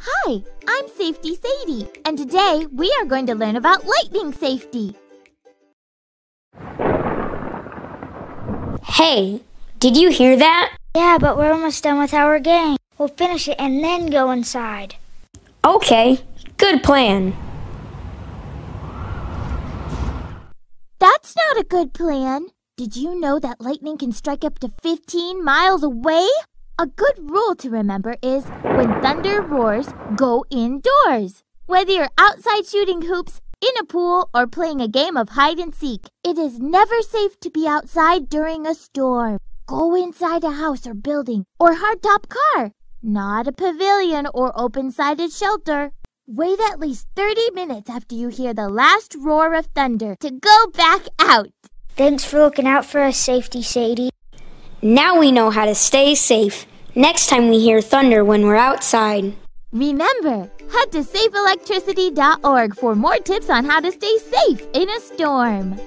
Hi, I'm Safety Sadie, and today we are going to learn about lightning safety. Hey, did you hear that? Yeah, but we're almost done with our game. We'll finish it and then go inside. Okay, good plan. That's not a good plan. Did you know that lightning can strike up to 15 miles away? A good rule to remember is when thunder roars, go indoors. Whether you're outside shooting hoops, in a pool, or playing a game of hide and seek, it is never safe to be outside during a storm. Go inside a house or building or hardtop car, not a pavilion or open sided shelter. Wait at least 30 minutes after you hear the last roar of thunder to go back out. Thanks for looking out for us, Safety Sadie. Now we know how to stay safe next time we hear thunder when we're outside. Remember, head to safeelectricity.org for more tips on how to stay safe in a storm.